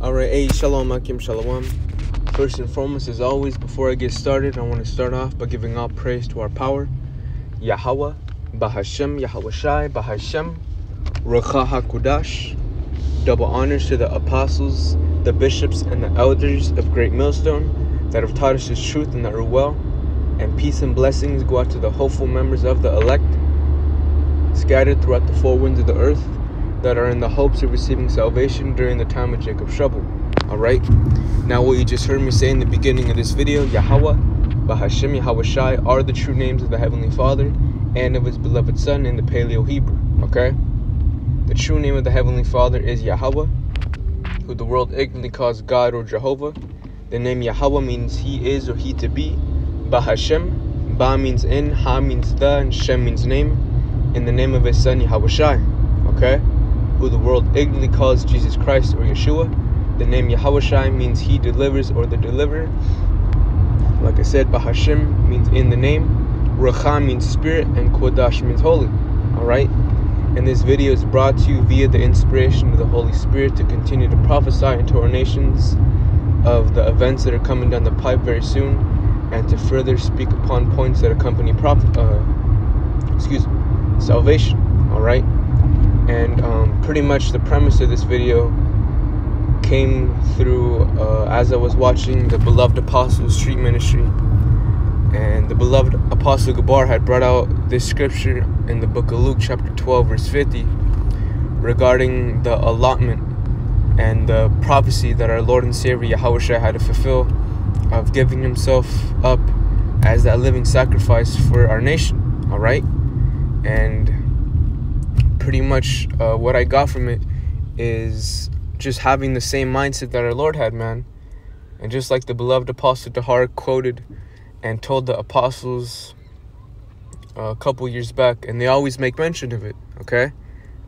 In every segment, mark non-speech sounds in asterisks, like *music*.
Alright, hey, shalom, akim, shalom. First and foremost, as always, before I get started, I want to start off by giving all praise to our power, Yahweh, Bahashem, Yahweh Shai, Bahashem, Ruach HaKodash. Double honors to the apostles, the bishops, and the elders of Great Millstone that have taught us His truth and that are well. And peace and blessings go out to the hopeful members of the elect, scattered throughout the four winds of the earth that are in the hopes of receiving salvation during the time of Jacob's trouble. Alright? Now, what you just heard me say in the beginning of this video, Yahweh, Bahashem, Yahweh are the true names of the Heavenly Father and of His beloved Son in the Paleo Hebrew. Okay? The true name of the Heavenly Father is Yahweh, who the world ignorantly calls God or Jehovah. The name Yahweh means He is or He to be. Bahashem, Ba means in, Ha means the, and Shem means name. In the name of His Son, Yahweh. Okay? Who the world ignorantly calls Jesus Christ or Yeshua. The name Yahweh means He delivers or the deliverer. Like I said, Bahashem means in the name. Ruach means spirit, and Kodash means holy. Alright? And this video is brought to you via the inspiration of the Holy Spirit to continue to prophesy into our nations of the events that are coming down the pipe very soon and to further speak upon points that accompany prophet, uh, excuse me, salvation. Alright? And um, pretty much the premise of this video came through uh, as I was watching the Beloved Apostle Street Ministry, and the Beloved Apostle Gabar had brought out this scripture in the book of Luke, chapter 12, verse 50, regarding the allotment and the prophecy that our Lord and Savior Yahushua had to fulfill of giving Himself up as that living sacrifice for our nation. All right, and pretty much uh, what I got from it is just having the same mindset that our Lord had, man. And just like the beloved apostle Tahar quoted and told the apostles uh, a couple years back, and they always make mention of it, okay?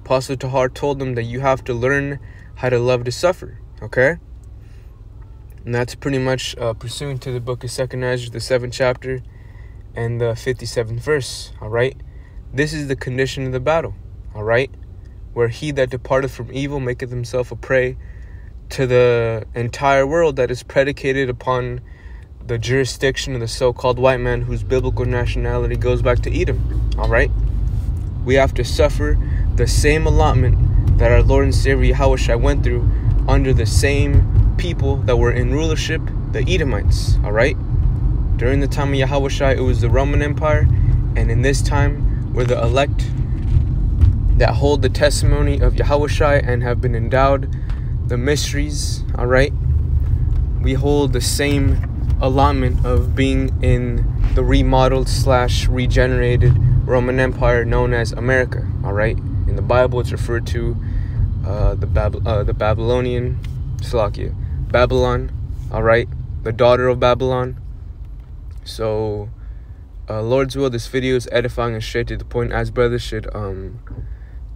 Apostle Tahar told them that you have to learn how to love to suffer, okay? And that's pretty much uh, pursuant to the book of Second Ezra, the seventh chapter, and the 57th verse, all right? This is the condition of the battle all right? Where he that departed from evil maketh himself a prey to the entire world that is predicated upon the jurisdiction of the so called white man whose biblical nationality goes back to Edom, all right? We have to suffer the same allotment that our Lord and Savior Yahweh went through under the same people that were in rulership, the Edomites, all right? During the time of Yahweh it was the Roman Empire, and in this time, we're the elect that hold the testimony of Yahweh and have been endowed the mysteries, all right? We hold the same allotment of being in the remodeled slash regenerated Roman Empire known as America, all right? In the Bible, it's referred to uh, the, Bab- uh, the Babylonian, Slakia, Babylon, all right? The daughter of Babylon. So, uh, Lord's will, this video is edifying and straight to the point, as brothers should um,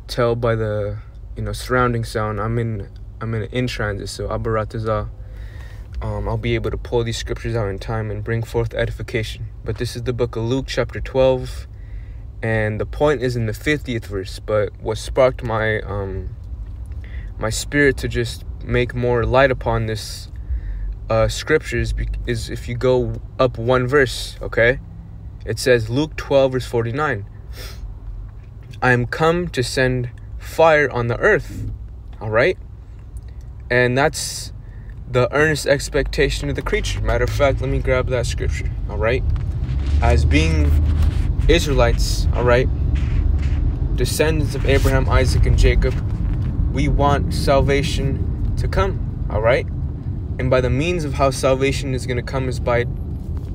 tell by the you know surrounding sound i'm in i'm in in transit so abaratazah um, I'll be able to pull these scriptures out in time and bring forth edification. But this is the book of Luke, chapter 12, and the point is in the 50th verse. But what sparked my um, my spirit to just make more light upon this uh, scriptures is if you go up one verse, okay? It says Luke 12, verse 49. I am come to send fire on the earth. All right? And that's the earnest expectation of the creature. Matter of fact, let me grab that scripture. All right? As being Israelites, all right? Descendants of Abraham, Isaac, and Jacob, we want salvation to come. All right? And by the means of how salvation is going to come is by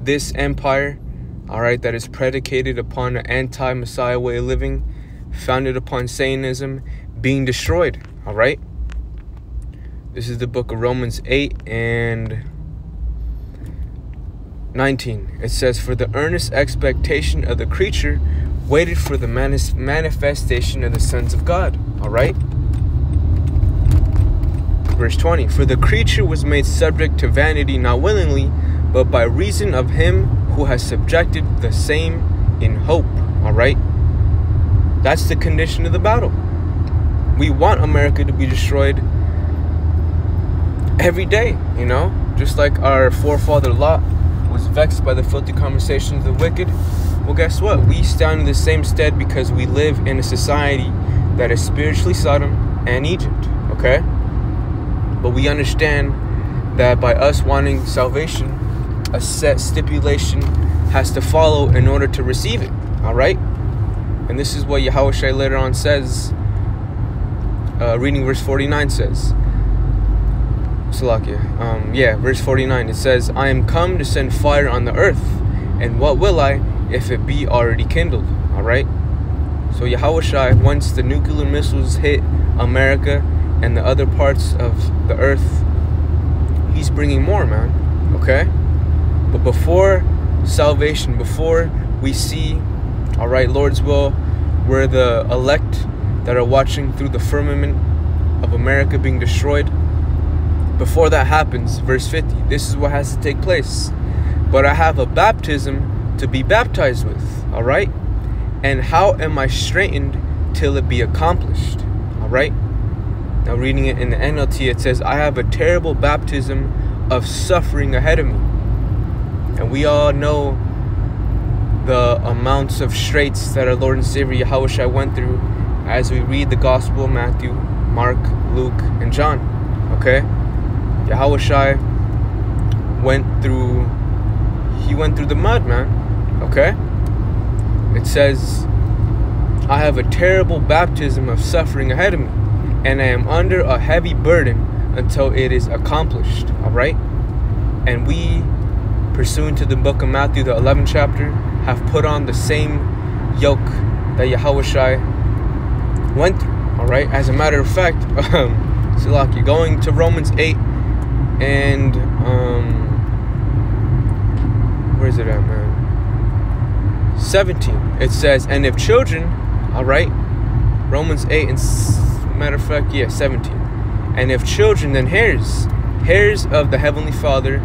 this empire, all right, that is predicated upon an anti Messiah way of living founded upon Satanism being destroyed. All right? This is the book of Romans 8 and 19. It says, For the earnest expectation of the creature waited for the manis- manifestation of the sons of God. All right? Verse 20 For the creature was made subject to vanity not willingly, but by reason of him who has subjected the same in hope. All right? That's the condition of the battle. We want America to be destroyed every day, you know? Just like our forefather Lot was vexed by the filthy conversation of the wicked. Well, guess what? We stand in the same stead because we live in a society that is spiritually Sodom and Egypt, okay? But we understand that by us wanting salvation, a set stipulation has to follow in order to receive it, all right? And this is what Yahweh later on says, uh, reading verse 49 says, Salakia. Um, yeah, verse 49. It says, I am come to send fire on the earth, and what will I if it be already kindled? Alright? So Yahweh once the nuclear missiles hit America and the other parts of the earth, he's bringing more, man. Okay? But before salvation, before we see, alright, Lord's will, we're the elect that are watching through the firmament of America being destroyed before that happens, verse 50, this is what has to take place. But I have a baptism to be baptized with, all right? And how am I straightened till it be accomplished, all right? Now, reading it in the NLT, it says, I have a terrible baptism of suffering ahead of me. And we all know the amounts of straits that our Lord and Savior Yahushua went through as we read the Gospel of Matthew, Mark, Luke, and John. Okay? Yahweh went through he went through the mud, man. Okay? It says, I have a terrible baptism of suffering ahead of me, and I am under a heavy burden until it is accomplished. Alright? And we, pursuant to the book of Matthew, the 11th chapter, have put on the same yoke that Yahweh went through. Alright? As a matter of fact, *laughs* um, Silaki, going to Romans 8 and um where is it at man 17 it says and if children all right romans 8 and matter of fact yeah 17 and if children then heirs heirs of the heavenly father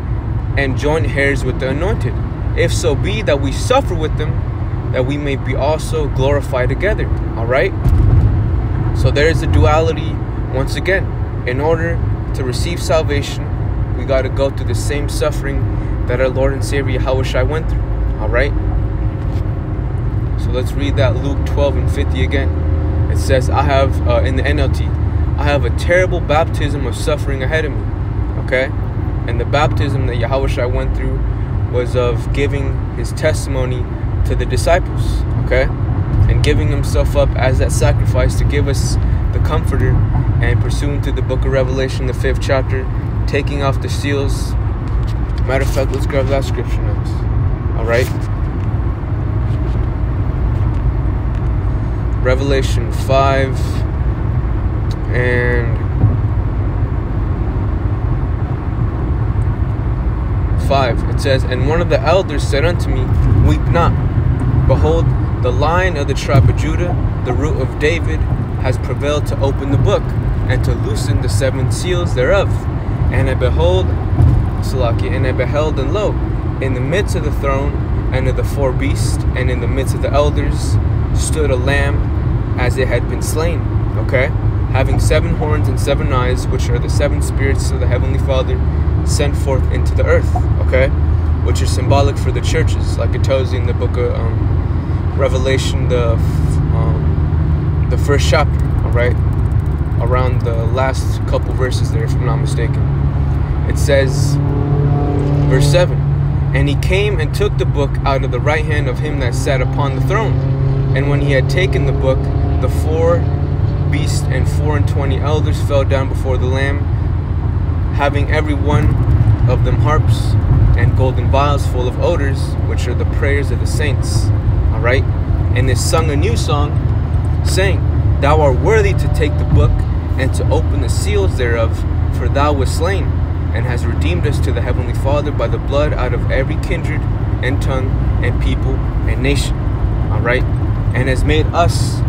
and joint heirs with the anointed if so be that we suffer with them that we may be also glorified together all right so there is a duality once again in order to receive salvation we got to go through the same suffering that our Lord and Savior Yahushua went through. All right? So let's read that Luke 12 and 50 again. It says, I have, uh, in the NLT, I have a terrible baptism of suffering ahead of me. Okay? And the baptism that Yahushua went through was of giving his testimony to the disciples. Okay? And giving himself up as that sacrifice to give us the comforter and pursuant to the book of Revelation, the fifth chapter, taking off the seals. Matter of fact, let's grab that scripture next. All right. Revelation 5 and 5 it says and one of the elders said unto me weep not behold the lion of the tribe of Judah the root of David has prevailed to open the book and to loosen the seven seals thereof and I behold, Salaki, and I beheld, and lo, in the midst of the throne, and of the four beasts, and in the midst of the elders, stood a lamb as it had been slain. Okay? Having seven horns and seven eyes, which are the seven spirits of the Heavenly Father sent forth into the earth. Okay? Which is symbolic for the churches, like it tells you in the book of um, Revelation, the um, the first chapter. All right, around the last couple verses there, if I'm not mistaken it says, verse 7 And he came and took the book out of the right hand of him that sat upon the throne. And when he had taken the book, the four beasts and four and twenty elders fell down before the Lamb, having every one of them harps and golden vials full of odors, which are the prayers of the saints. Alright? And they sung a new song, saying, Thou art worthy to take the book and to open the seals thereof, for thou wast slain and has redeemed us to the Heavenly Father by the blood out of every kindred and tongue and people and nation. Alright? And has made us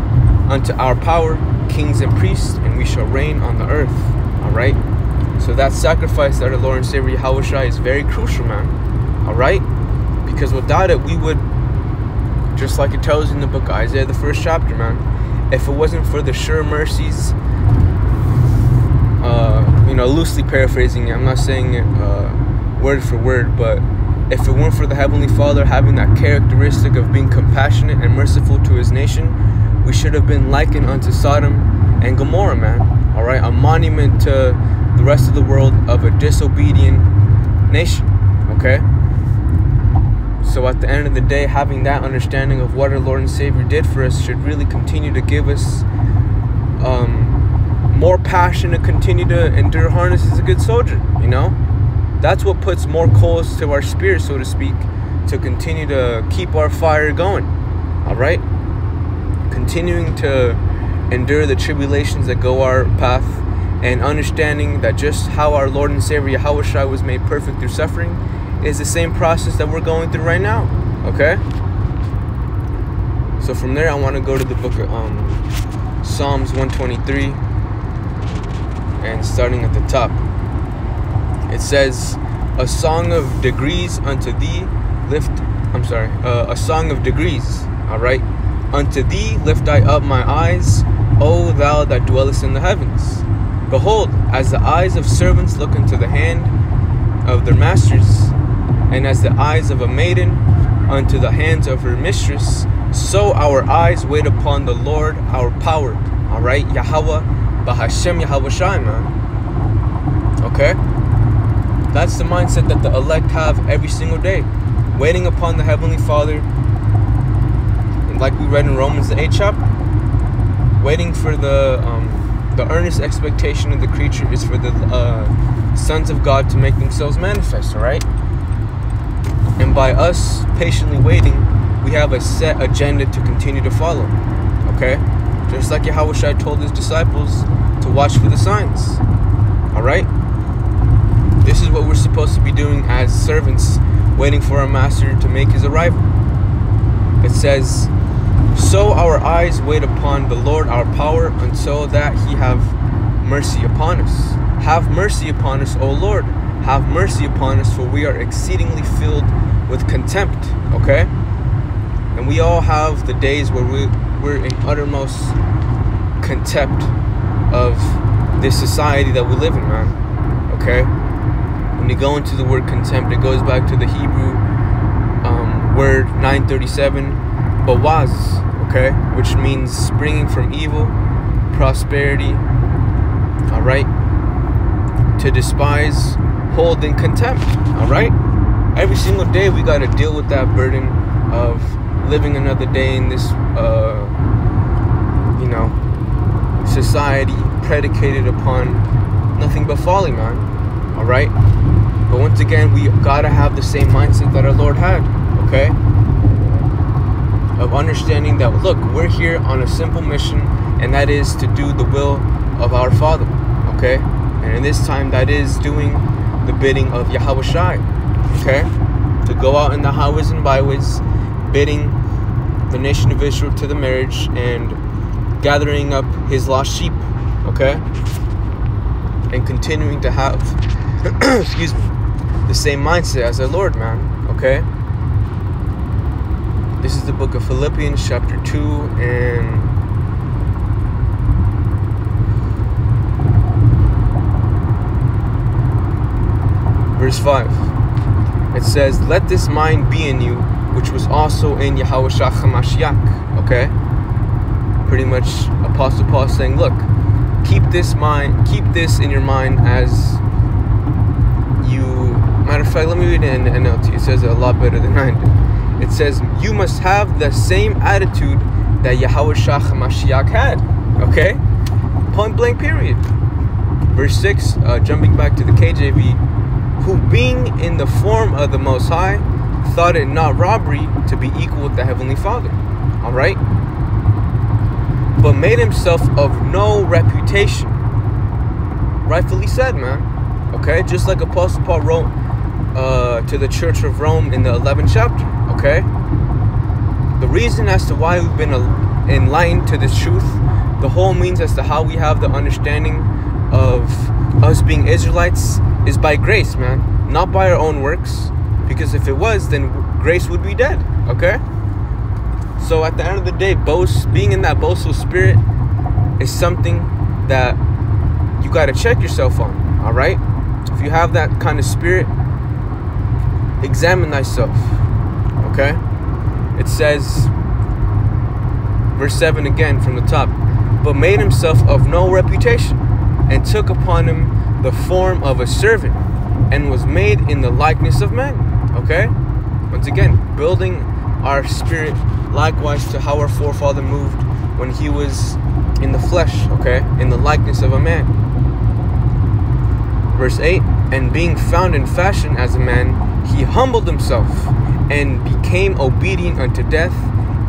unto our power kings and priests, and we shall reign on the earth. Alright? So that sacrifice that our Lord and Savior Yahushua is very crucial, man. Alright? Because without it, we would, just like it tells in the book Isaiah, the first chapter, man, if it wasn't for the sure mercies, uh, you know, loosely paraphrasing it. I'm not saying it uh, word for word, but if it weren't for the Heavenly Father having that characteristic of being compassionate and merciful to His nation, we should have been likened unto Sodom and Gomorrah, man. All right, a monument to the rest of the world of a disobedient nation. Okay. So at the end of the day, having that understanding of what our Lord and Savior did for us should really continue to give us um, more passion to continue to endure harness as a good soldier. You know, that's what puts more coals to our spirit, so to speak, to continue to keep our fire going. All right, continuing to endure the tribulations that go our path, and understanding that just how our Lord and Savior Yahweh was made perfect through suffering is the same process that we're going through right now. Okay? So from there, I want to go to the book of um, Psalms 123 and starting at the top. It says, A song of degrees unto thee lift, I'm sorry, uh, a song of degrees, all right? Unto thee lift I up my eyes, O thou that dwellest in the heavens. Behold, as the eyes of servants look into the hand of their masters, and as the eyes of a maiden unto the hands of her mistress, so our eyes wait upon the Lord our power. All right, Yahweh, Bahashem Yahweh Shai, man. Okay? That's the mindset that the elect have every single day, waiting upon the Heavenly Father. And like we read in Romans, the 8th chapter, waiting for the um, the earnest expectation of the creature is for the uh, sons of God to make themselves manifest. All right. And by us patiently waiting, we have a set agenda to continue to follow. Okay? Just like Yahweh told his disciples to watch for the signs. Alright? This is what we're supposed to be doing as servants, waiting for our master to make his arrival. It says, So our eyes wait upon the Lord our power until that he have mercy upon us. Have mercy upon us, O Lord. Have mercy upon us, for we are exceedingly filled with contempt, okay? And we all have the days where we, we're in uttermost contempt of this society that we live in, man, okay? When you go into the word contempt, it goes back to the Hebrew um, word 937, bawaz, okay? Which means springing from evil, prosperity, all right? To despise, hold in contempt, all right? every single day we got to deal with that burden of living another day in this uh, you know society predicated upon nothing but folly man all right but once again we gotta have the same mindset that our lord had okay of understanding that look we're here on a simple mission and that is to do the will of our father okay and in this time that is doing the bidding of yahweh shai okay? To go out in the highways and byways, bidding the nation of Israel to the marriage and gathering up his lost sheep, okay? And continuing to have, *clears throat* excuse me, the same mindset as our Lord, man, okay? This is the book of Philippians, chapter 2, and verse 5 it says, Let this mind be in you, which was also in Yahweh Mashiach. Okay? Pretty much Apostle Paul saying, Look, keep this mind, keep this in your mind as you matter of fact, let me read it in the NLT. It says it a lot better than I do. It says, You must have the same attitude that Yahweh Mashiach had. Okay? Point blank period. Verse 6, uh, jumping back to the KJV, who being in the form of the Most High, thought it not robbery to be equal with the Heavenly Father. Alright? But made himself of no reputation. Rightfully said, man. Okay? Just like Apostle Paul wrote uh, to the Church of Rome in the 11th chapter. Okay? The reason as to why we've been enlightened to this truth, the whole means as to how we have the understanding of us being Israelites is by grace, man, not by our own works. Because if it was, then grace would be dead. Okay. So at the end of the day, boast, being in that boastful spirit, is something that you got to check yourself on. All right? If you have that kind of spirit, examine thyself. Okay? It says, verse 7 again from the top, but made himself of no reputation, and took upon him the form of a servant, and was made in the likeness of men. Okay? Once again, building our spirit likewise to how our forefather moved when he was in the flesh, okay? In the likeness of a man. Verse 8 And being found in fashion as a man, he humbled himself and became obedient unto death,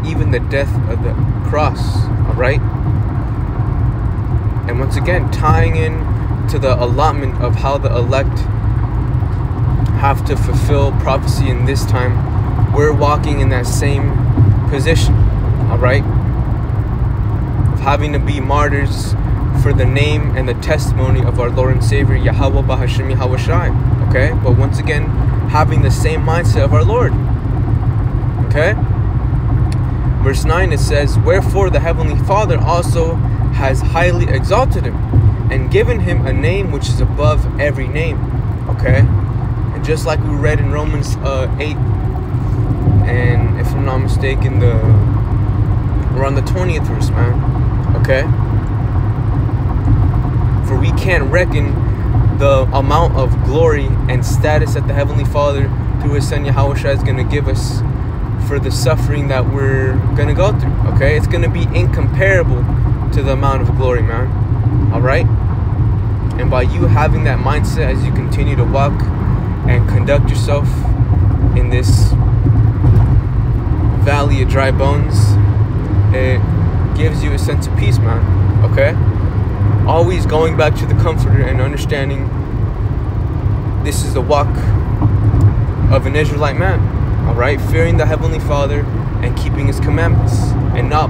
even the death of the cross. Alright? And once again, tying in to the allotment of how the elect have to fulfill prophecy in this time, we're walking in that same position. Alright? Of having to be martyrs for the name and the testimony of our Lord and Savior Yahweh Bahashem Yahweh Shai. Okay? But once again, having the same mindset of our Lord. Okay? Verse 9 it says, Wherefore the Heavenly Father also has highly exalted him and given him a name which is above every name. Okay? And just like we read in Romans uh, 8, and if I'm not mistaken, the around the 20th verse, man. Okay? For we can't reckon the amount of glory and status that the Heavenly Father, through His Son Yahweh is going to give us for the suffering that we're going to go through. Okay? It's going to be incomparable to the amount of glory, man. Alright? And by you having that mindset as you continue to walk and conduct yourself in this valley of dry bones, it gives you a sense of peace, man. Okay? Always going back to the comforter and understanding this is the walk of an Israelite man. Alright? Fearing the Heavenly Father and keeping His commandments and not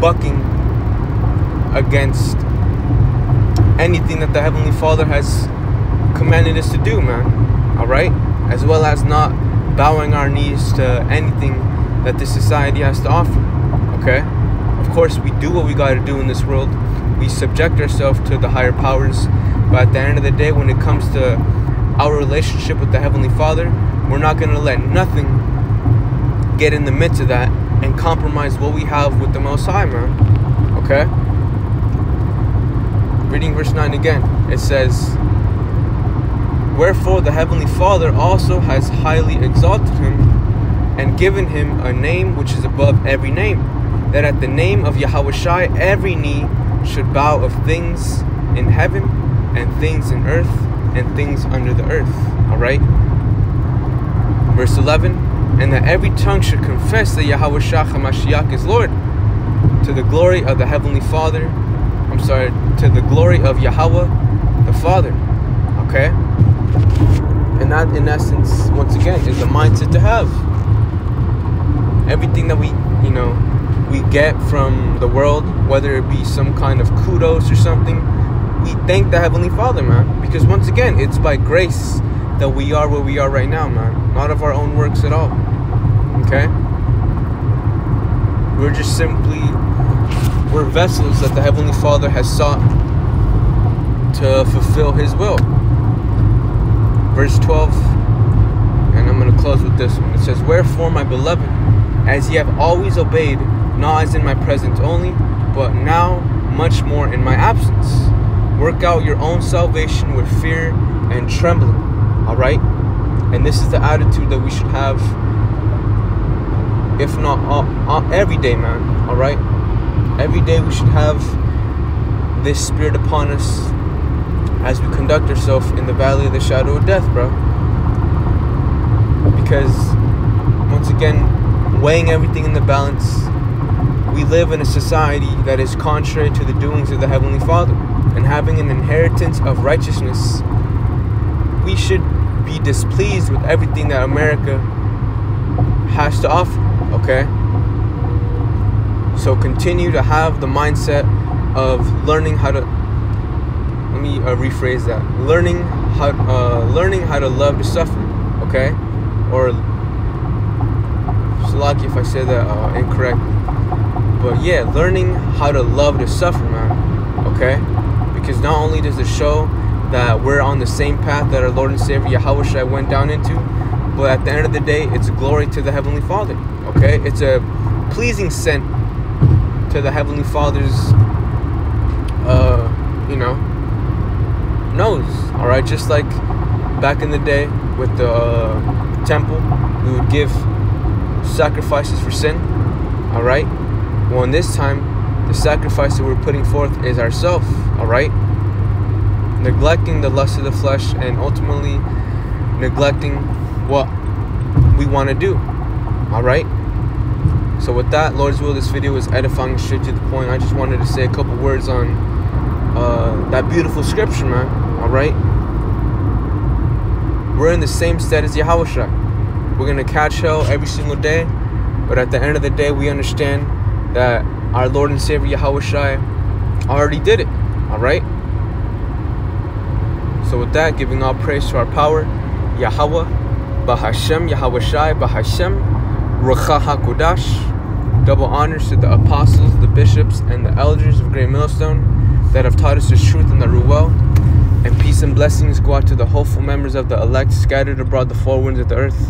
bucking against anything that the Heavenly Father has commanded us to do, man. Alright? As well as not bowing our knees to anything that this society has to offer. Okay? Of course, we do what we got to do in this world. We subject ourselves to the higher powers. But at the end of the day, when it comes to our relationship with the Heavenly Father, we're not going to let nothing get in the midst of that and compromise what we have with the Most High, man. Okay? Reading verse 9 again, it says, Wherefore the Heavenly Father also has highly exalted him and given him a name which is above every name, that at the name of Yahweh Shai every knee should bow of things in heaven and things in earth and things under the earth. Alright? Verse 11, and that every tongue should confess that Yahweh Shai HaMashiach is Lord, to the glory of the Heavenly Father, I'm sorry, to the glory of Yahweh the Father. Okay? And that, in essence, once again, is the mindset to have. Everything that we, you know, we get from the world, whether it be some kind of kudos or something, we thank the Heavenly Father, man. Because once again, it's by grace that we are where we are right now, man. Not of our own works at all. Okay? We're just simply, we're vessels that the Heavenly Father has sought to fulfill His will verse 12, and I'm going to close with this one. It says, Wherefore, my beloved, as ye have always obeyed, not as in my presence only, but now much more in my absence, work out your own salvation with fear and trembling. All right? And this is the attitude that we should have, if not all, all, every day, man. All right? Every day we should have this spirit upon us as we conduct ourselves in the valley of the shadow of death, bro. Because, once again, weighing everything in the balance, we live in a society that is contrary to the doings of the Heavenly Father. And having an inheritance of righteousness, we should be displeased with everything that America has to offer, okay? So continue to have the mindset of learning how to let me uh, rephrase that. Learning how uh, learning how to love to suffer, okay? Or it's lucky if I said that uh, incorrectly. But yeah, learning how to love the suffering, man. Okay? Because not only does it show that we're on the same path that our Lord and Savior Yahweh went down into. But at the end of the day, it's glory to the Heavenly Father. Okay? It's a pleasing scent to the Heavenly Father's, uh, you know, nose. All right? Just like back in the day with the uh, temple, we would give sacrifices for sin. All right? Well, in this time, the sacrifice that we're putting forth is ourself. All right? Neglecting the lust of the flesh and ultimately neglecting what we want to do. All right? So with that, Lord's will, this video is edifying straight to the point. I just wanted to say a couple words on uh, that beautiful scripture, man. All right? We're in the same state as Yahweh We're going to catch hell every single day. But at the end of the day, we understand that our Lord and Savior Yahweh already did it. All right? So with that, giving all praise to our power, Yahweh, Bahashem, Yahweh Shai, Bahashem, Ruach HaKodash. Double honors to the apostles, the bishops, and the elders of Great Millstone that have taught us the truth and the Ruel. And peace and blessings go out to the hopeful members of the elect scattered abroad the four winds of the earth.